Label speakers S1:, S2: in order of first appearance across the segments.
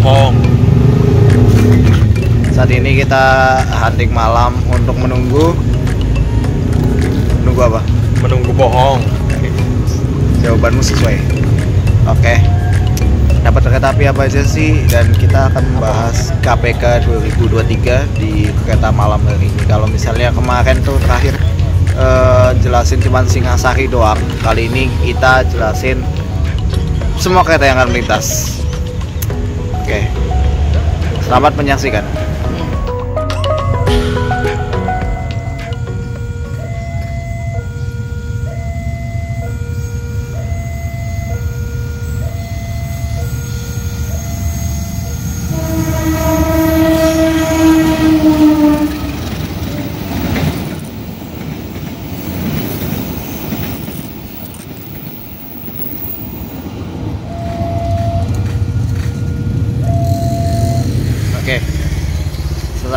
S1: bohong.
S2: Saat ini kita hunting malam untuk menunggu. Menunggu apa?
S1: menunggu bohong.
S2: Jawabanmu sesuai. Oke. Dapat kereta api apa aja sih? Dan kita akan membahas KPK 2023 di kereta malam hari ini. Kalau misalnya kemarin tuh terakhir eh, jelasin cuman Singasari doang. Kali ini kita jelasin semua kereta yang akan melintas Oke. Selamat menyaksikan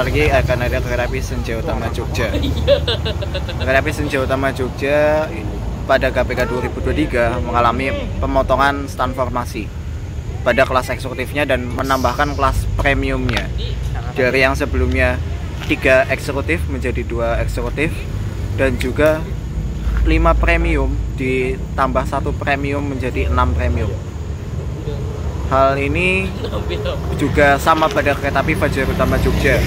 S2: Sebentar lagi akan ada kereta api Senja Utama Jogja. Kereta api Senja Utama Jogja pada KPK 2023 mengalami pemotongan stand formasi pada kelas eksekutifnya dan menambahkan kelas premiumnya. Dari yang sebelumnya tiga eksekutif menjadi dua eksekutif dan juga 5 premium ditambah satu premium menjadi 6 premium hal ini juga sama pada kereta api Fajar Utama Jogja.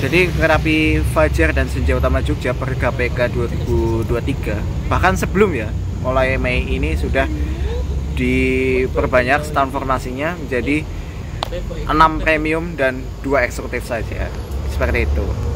S2: Jadi kereta api Fajar dan Senja Utama Jogja per KPK 2023 bahkan sebelum ya mulai Mei ini sudah diperbanyak stand formasinya menjadi 6 premium dan dua eksekutif saja seperti itu.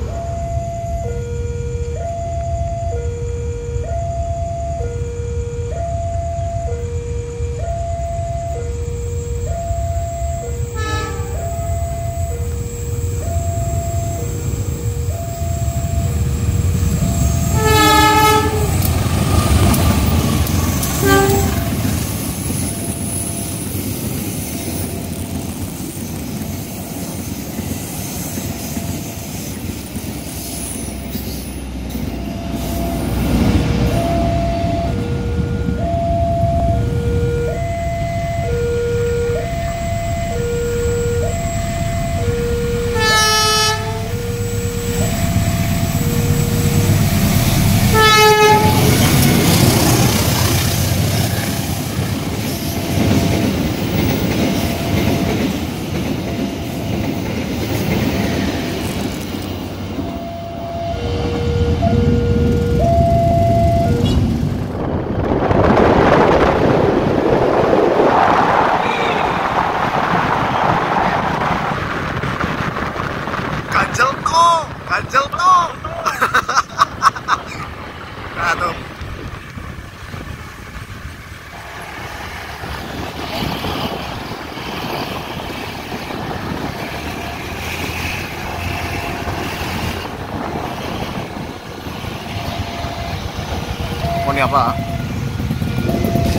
S2: Ini apa?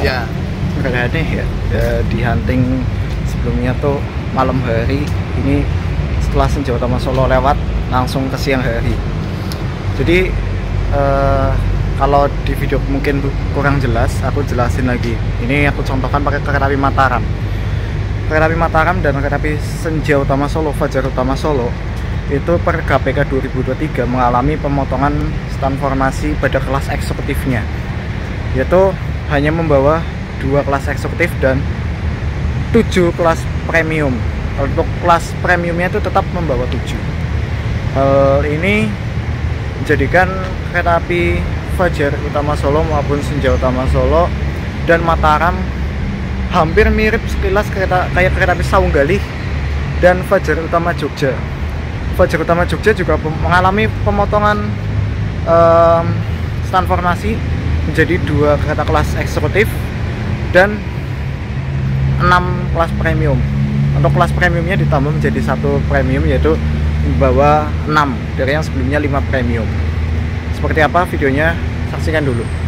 S2: Ya, karena ya, ya di hunting sebelumnya tuh malam hari ini setelah Senja Utama Solo lewat langsung ke siang hari. Jadi eh, kalau di video mungkin kurang jelas aku jelasin lagi. Ini aku contohkan pakai kereta api Mataram. Kereta api Mataram dan kereta api Senja Utama Solo Fajar Utama Solo itu per KPK 2023 mengalami pemotongan stand formasi pada kelas eksekutifnya. Yaitu hanya membawa dua kelas eksekutif dan tujuh kelas premium. Untuk kelas premiumnya itu tetap membawa 7 hal ini menjadikan kereta api Fajar Utama Solo maupun Senja Utama Solo dan Mataram hampir mirip sekilas kereta kayak kereta api Saunggalih dan Fajar Utama Jogja Fajar Utama Jogja juga mengalami pemotongan em, stand formasi menjadi dua kereta kelas eksekutif dan 6 kelas premium. Untuk kelas premiumnya ditambah menjadi satu premium yaitu membawa 6 dari yang sebelumnya 5 premium. Seperti apa videonya? Saksikan dulu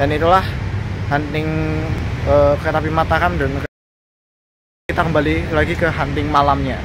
S2: dan itulah hunting uh, kereta api Mataram dan kita kembali lagi ke hunting malamnya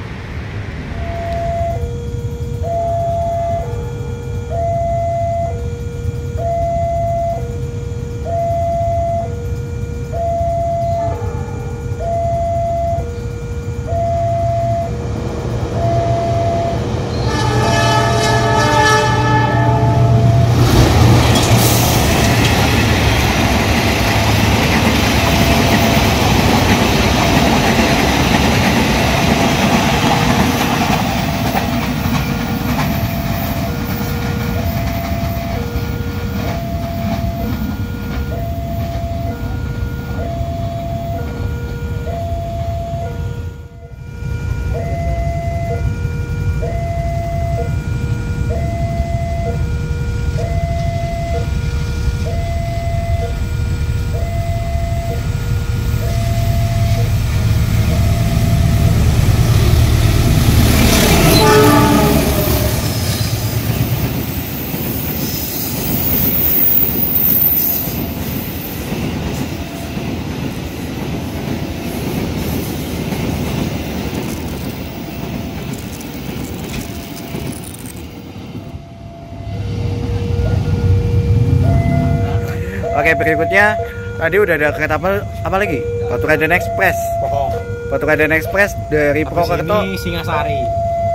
S2: Oke berikutnya tadi udah ada kereta apa, apa lagi? Batu Raden Express.
S1: Pohong.
S2: Batu Raden Express dari Purwokerto.
S1: Singasari.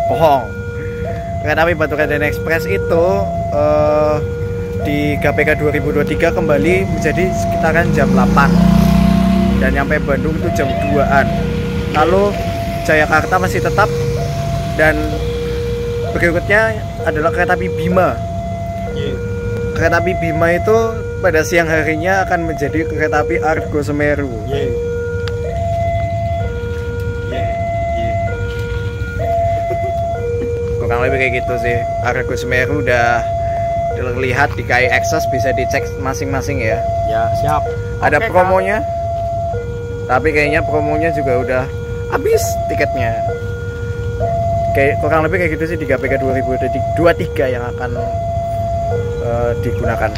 S2: Pohong. Kereta api Batu Raden Express itu eh, di KPK 2023 kembali menjadi sekitaran jam 8 dan nyampe Bandung itu jam 2an. Lalu Jayakarta masih tetap dan berikutnya adalah kereta api Bima.
S1: Iya.
S2: Kereta api Bima itu pada siang harinya akan menjadi kereta api Argo Semeru.
S1: Iya.
S2: kurang lebih kayak gitu sih Argo Semeru udah terlihat di KAI Access bisa dicek masing-masing ya
S1: Ya, siap.
S2: ada
S1: Oke, Kak.
S2: promonya tapi kayaknya promonya juga udah habis tiketnya kayak kurang lebih kayak gitu sih di KPK 2023 yang akan eh, digunakan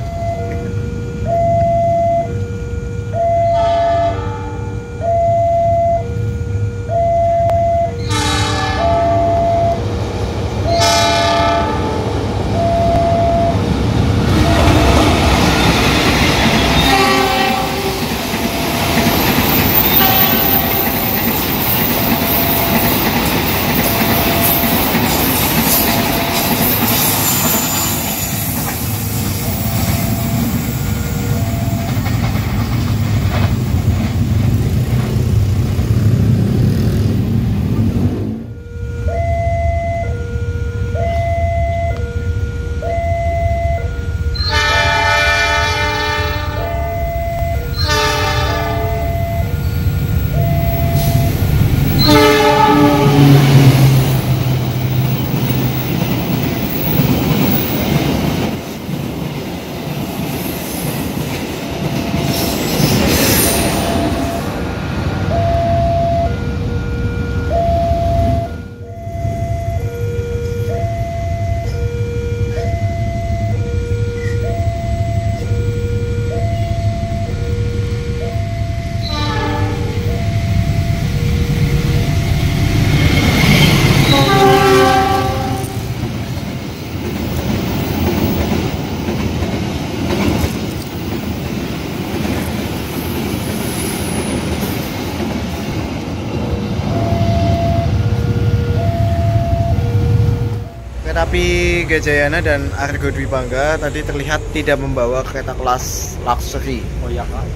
S2: Kereta api Gajayana dan Argo Dwi Bangga tadi terlihat tidak membawa kereta kelas luxury.
S1: Oh iya, Kak.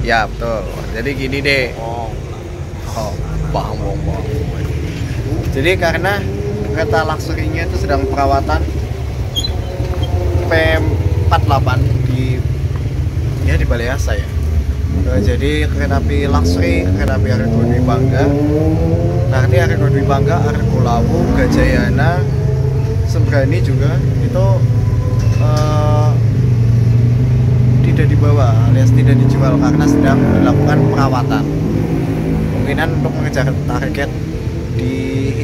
S2: Ya betul. Jadi gini deh.
S1: Oh.
S2: Oh, paham bong bong. Jadi karena kereta luxury-nya itu sedang perawatan P48 di ya di Balai Asa ya. Eh, jadi kereta api luxury, kereta api Argo Dwi Bangga, nanti Argo Dwi Bangga, Argo Lawu, Gajayana, Sembrani juga itu eh, tidak dibawa alias tidak dijual karena sedang dilakukan perawatan kemungkinan untuk mengejar target di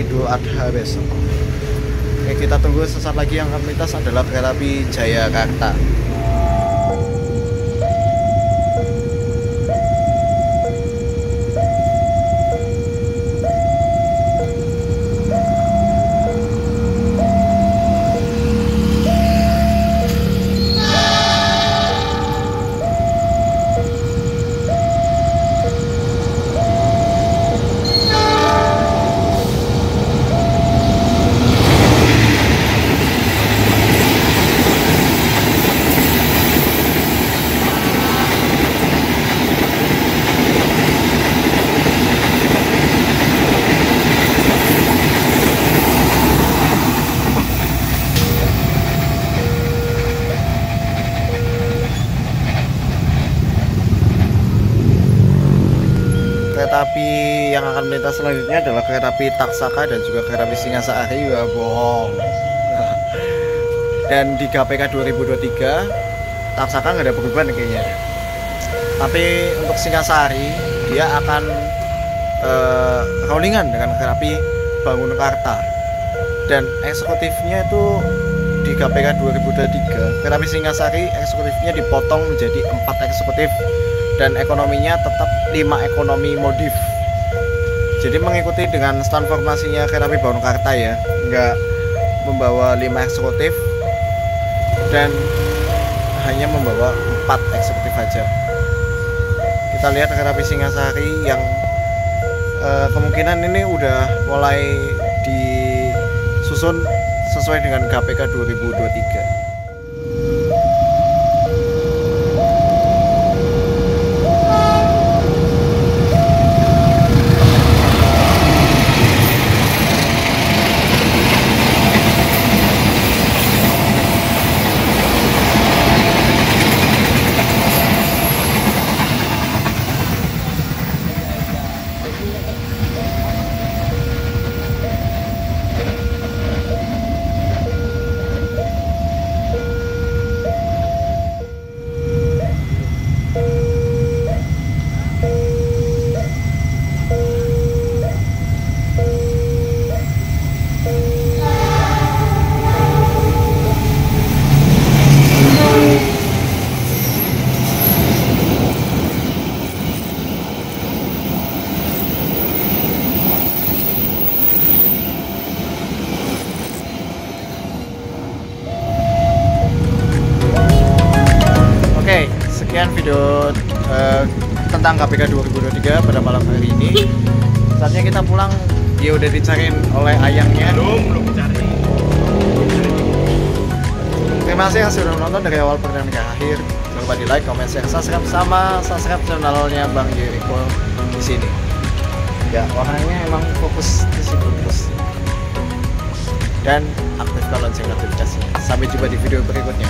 S2: Idul Adha besok. Oke, kita tunggu sesaat lagi yang akan melintas adalah kereta api Jayakarta. Yang akan melintas selanjutnya adalah kereta api Taksaka dan juga kereta api Singasari. Ya bohong. Dan di KPK 2023 Taksaka nggak ada perubahan kayaknya. Tapi untuk Singasari dia akan uh, rollingan dengan kereta api Bangun Karta dan eksekutifnya itu di KPK 2023 kereta api Singasari eksekutifnya dipotong menjadi empat eksekutif dan ekonominya tetap 5 ekonomi modif jadi mengikuti dengan stand formasinya kereta api Karta ya. Nggak membawa 5 eksekutif. Dan hanya membawa 4 eksekutif aja. Kita lihat kereta api Singasari yang uh, kemungkinan ini udah mulai disusun sesuai dengan KPK 2023 uh, tentang KPK 2023 pada malam hari ini. Saatnya kita pulang. Dia udah dicariin oleh ayangnya.
S1: Belum, belum dicari.
S2: Terima kasih yang sudah menonton dari awal perjalanan ke akhir. Jangan lupa di like, comment, share, subscribe sama subscribe channelnya Bang Jericho di sini. Ya, orangnya emang fokus di situ terus. Dan aktifkan lonceng notifikasinya. Sampai jumpa di video berikutnya.